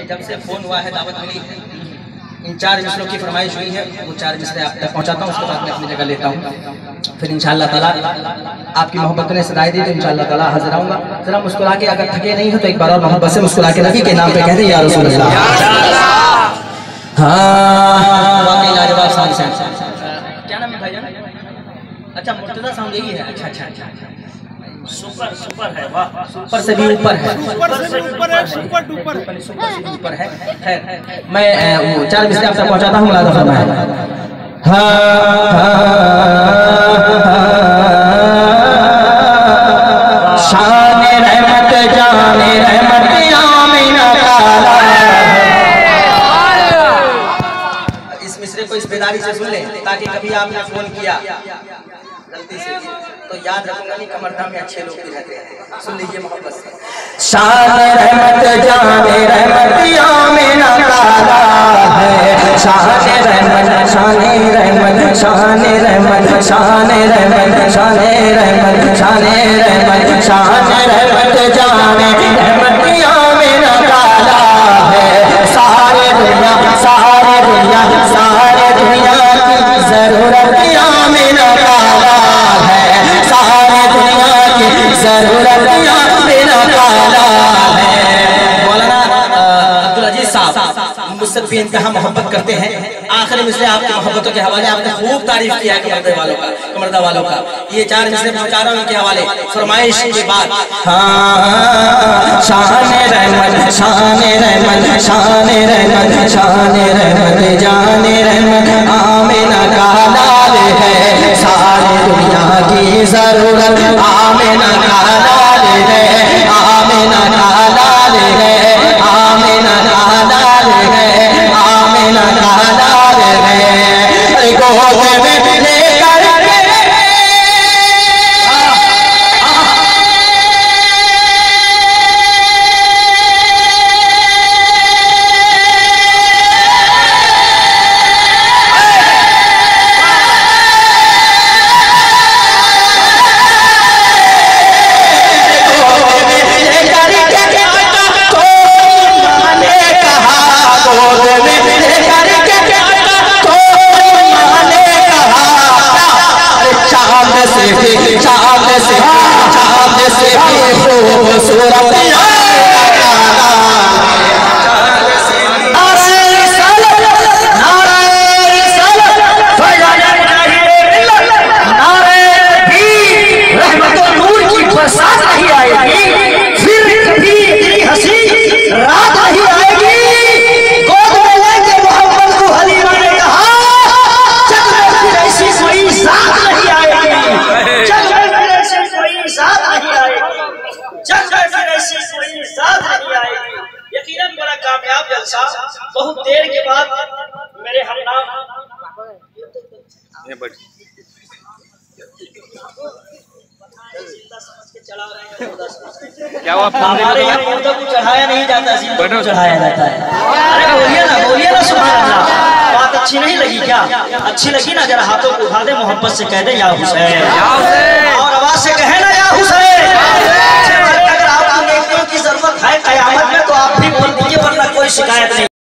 کہ جب سے فون ہوا ہے دعوت ملی۔ ان چار مصروں کی فرمائش ہوئی ہے۔ وہ چار مصرے آپ تک پہنچاتا ہوں اس کے بعد میں اپنی جگہ لیتا ہوں۔ پھر انشاءاللہ تعالیٰ آپ کی محبت نے صدائی دی تو انشاءاللہ تعالیٰ حاضر آؤں گا۔ ذرا مسکرا کے اگر تھکے نہیں ہو تو ایک بار اور محبت سے مسکرا کے نبی کے نام پہ کہہ دیں یا رسول اللہ۔ ہاں۔ واقعی لاجواب ساؤنڈ سینس کیا نام ہے بھائی جان؟ اچھا مرتضی ساؤنڈ یہی ہے۔ اچھا اچھا اچھا۔ سپر سپر ہے واہ اوپر سے بھی اوپر ہے۔ اوپر سے اوپر ہے سپر ڈوپر ہے۔ اوپر سے بھی اوپر ہے۔ خیر میں چار مصرے آپ تک پہنچاتا ہوں ملازم فرمائے۔ ہاں شان رحمت جان رحمت آمین کالا اس مصرے کو اس بیداری سے سن لیں تاکہ کبھی آپ نے فون کیا۔ غلطی سے تو یاد رکھوں گا نہیں کمردہ میں اچھے لوگ بھی رہتے ہیں۔ سن لیجیے محبت سے۔ شان رحمت جان رحمت آمین کالا ہے۔ شان رحمت شان رحمت شان رحمت شان رحمت شان رحمت شان رحمت شان رحمت مجھ سے بھی انتہا محبت کرتے ہیں۔ آخری مصرے آپ کی محبتوں کے حوالے آپ نے خوب تعریف کیا ہے کمردہ والوں کا، کمردہ والوں کا۔ یہ چار مصرے پہنچا رہا ہوں ان کے حوالے، فرمائش کے بعد۔ ہاں شان رحمت شان رحمت شان رحمت شان رحمت، جان رحمت۔ آمینہ کا لال ہے ساری دنیا کی ضرورت۔ Sura بہت دیر کے بعد میرے ہم نام۔ کیا ہوا ہمارے یہاں مردوں کو چڑھایا نہیں جاتا زندوں کو چڑھایا جاتا ہے۔ ارے بولیے نا بولیے نا سبحان اللہ۔ بات اچھی نہیں لگی کیا؟ اچھی لگی نا ذرا ہاتھوں کو اٹھا دے محبت سے کہہ دے یا حسین۔ اور آواز سے کہے